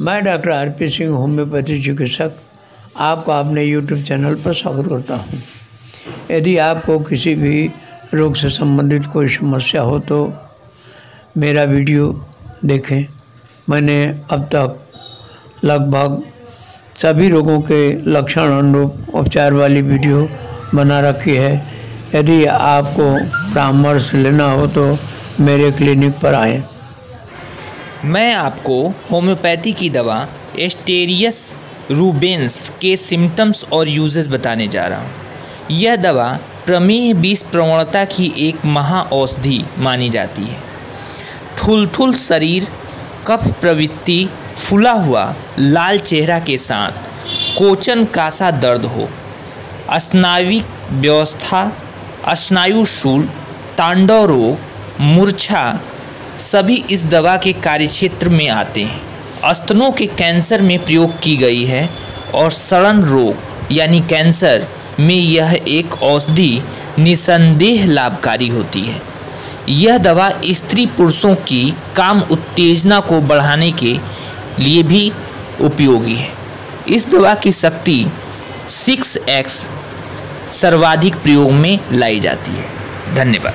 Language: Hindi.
मैं doctor R P Singh, homeopathy चिकित्सक। आपका अपने यूट्यूब चैनल पर स्वागत करता हूँ। यदि आपको किसी भी रोग से संबंधित कोई समस्या हो तो मेरा वीडियो देखें। मैंने अब तक लगभग सभी रोगों के लक्षण अनुरूप उपचार वाली वीडियो बना रखी है। यदि आपको परामर्श लेना हो तो मेरे क्लिनिक पर आएँ। मैं आपको होम्योपैथी की दवा एस्टेरियस रूबेंस के सिम्टम्स और यूजेस बताने जा रहा हूँ। यह दवा प्रमेह बीस प्रवणता की एक महा औषधि मानी जाती है। थुलथुल शरीर, कफ प्रवृत्ति, फूला हुआ, लाल चेहरा के साथ कोचन कासा दर्द हो स्नाविक व्यवस्था स्नायुशूल तांडव रोग, मूर्छा सभी इस दवा के कार्यक्षेत्र में आते हैं। स्तनों के कैंसर में प्रयोग की गई है और सड़न रोग, यानी कैंसर, में यह एक औषधि निसंदेह लाभकारी होती है। यह दवा स्त्री पुरुषों की काम उत्तेजना को बढ़ाने के लिए भी उपयोगी है। इस दवा की शक्ति सिक्स एक्स सर्वाधिक प्रयोग में लाई जाती है। धन्यवाद।